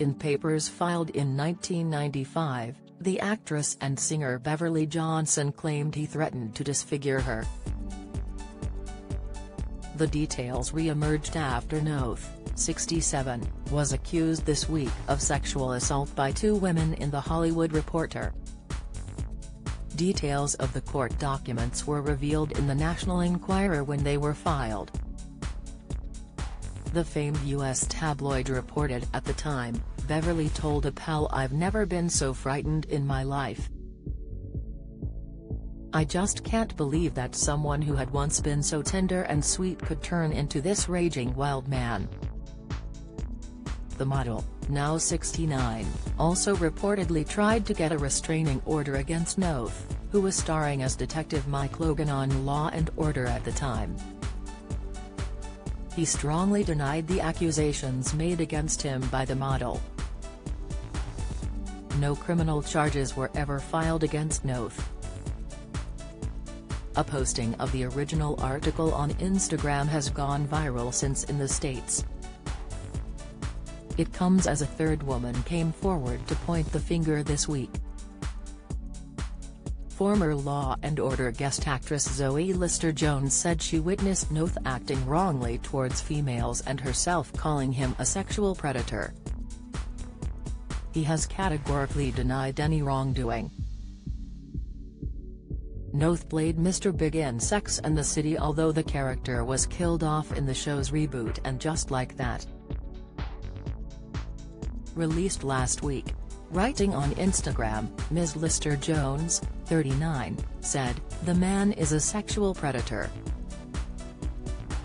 In papers filed in 1995, the actress and singer Beverly Johnson claimed he threatened to disfigure her. The details re-emerged after Noth, 67, was accused this week of sexual assault by two women in The Hollywood Reporter. Details of the court documents were revealed in the National Enquirer when they were filed. The famed U.S. tabloid reported at the time, Beverly told a pal I've never been so frightened in my life. I just can't believe that someone who had once been so tender and sweet could turn into this raging wild man. The model, now 69, also reportedly tried to get a restraining order against Noth, who was starring as Detective Mike Logan on Law & Order at the time. He strongly denied the accusations made against him by the model. No criminal charges were ever filed against Noth. A posting of the original article on Instagram has gone viral since in the States. It comes as a third woman came forward to point the finger this week. Former Law and Order guest actress Zoe Lister-Jones said she witnessed Noth acting wrongly towards females and herself calling him a sexual predator. He has categorically denied any wrongdoing. Noth played Mr. Big in Sex and the City although the character was killed off in the show's reboot and just like that. Released last week. Writing on Instagram, Ms. Lister-Jones, 39, said, The man is a sexual predator.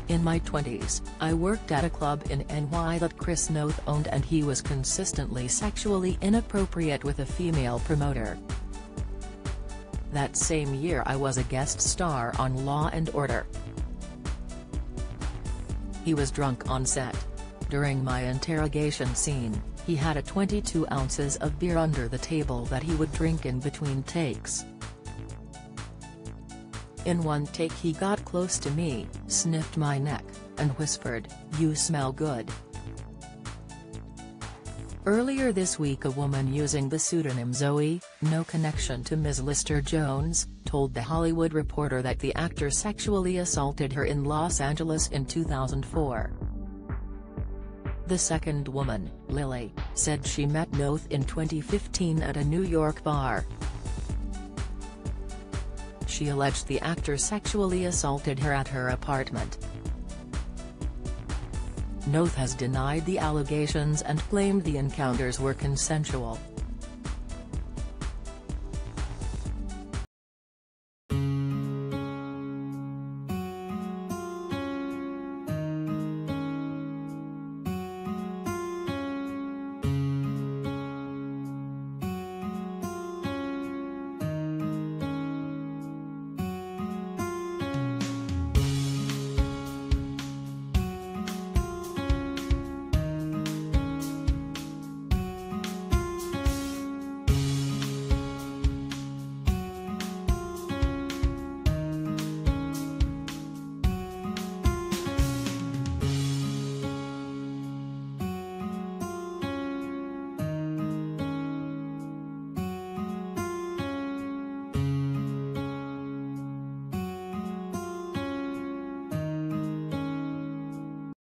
In my 20s, I worked at a club in NY that Chris Noth owned and he was consistently sexually inappropriate with a female promoter. That same year I was a guest star on Law & Order. He was drunk on set. During my interrogation scene, he had a 22 ounces of beer under the table that he would drink in between takes. In one take he got close to me, sniffed my neck, and whispered, you smell good. Earlier this week a woman using the pseudonym Zoe, no connection to Ms. Lister-Jones, told The Hollywood Reporter that the actor sexually assaulted her in Los Angeles in 2004. The second woman, Lily, said she met Noth in 2015 at a New York bar. She alleged the actor sexually assaulted her at her apartment. Noth has denied the allegations and claimed the encounters were consensual.